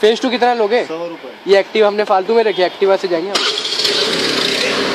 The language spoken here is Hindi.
फ़ेज़ टू कितना लोगे? ये एक्टिव हमने फालतू में रखी एक्टिवा से जाएँगे हम।